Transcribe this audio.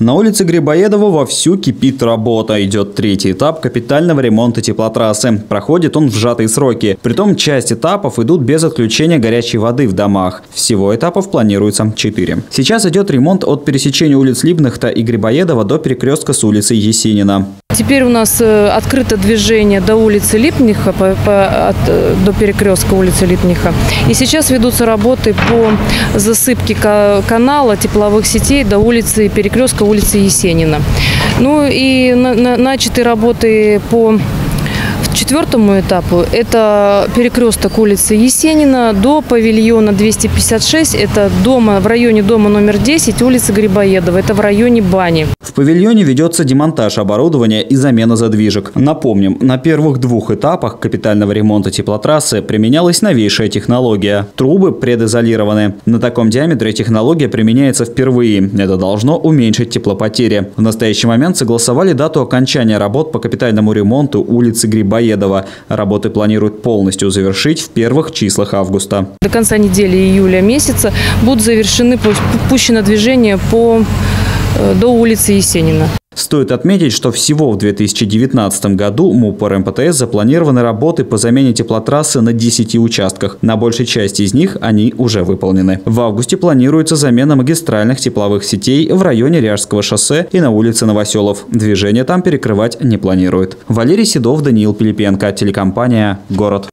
На улице Грибоедова вовсю кипит работа. Идет третий этап капитального ремонта теплотрассы. Проходит он в сжатые сроки. Притом часть этапов идут без отключения горячей воды в домах. Всего этапов планируется четыре. Сейчас идет ремонт от пересечения улиц Либнахта и Грибоедова до перекрестка с улицей Есенина. Теперь у нас э, открыто движение до улицы Липниха, по- по- от, э, до перекрестка улицы Липниха. И сейчас ведутся работы по засыпке ка- канала тепловых сетей до улицы перекрестка улицы Есенина. Ну и на- на- начаты работы по четвертому этапу это перекресток улицы Есенина до павильона 256. Это дома в районе дома номер 10 улицы Грибоедова. Это в районе бани. В павильоне ведется демонтаж оборудования и замена задвижек. Напомним, на первых двух этапах капитального ремонта теплотрассы применялась новейшая технология. Трубы предизолированы. На таком диаметре технология применяется впервые. Это должно уменьшить теплопотери. В настоящий момент согласовали дату окончания работ по капитальному ремонту улицы Грибоедова. Работы планируют полностью завершить в первых числах августа. До конца недели июля месяца будут завершены, пу- пущено движение по, до улицы Есенина. Стоит отметить, что всего в 2019 году МУП РМПТС запланированы работы по замене теплотрассы на 10 участках. На большей части из них они уже выполнены. В августе планируется замена магистральных тепловых сетей в районе Ряжского шоссе и на улице Новоселов. Движение там перекрывать не планируют. Валерий Седов, Даниил Пилипенко, телекомпания «Город».